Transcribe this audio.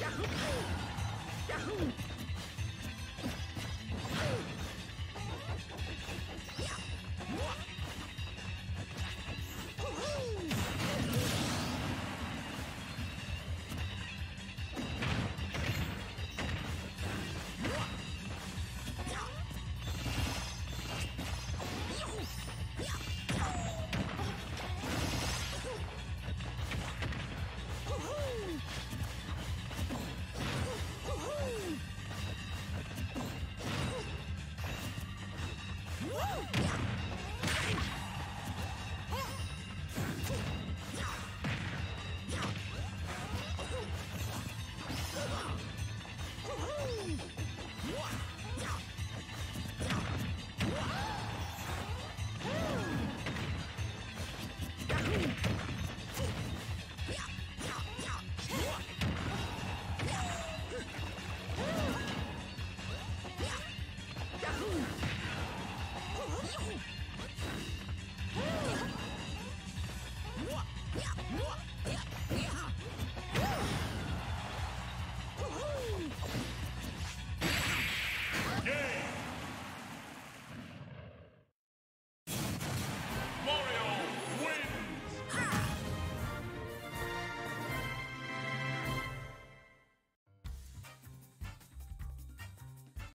Yahoo! Yahoo!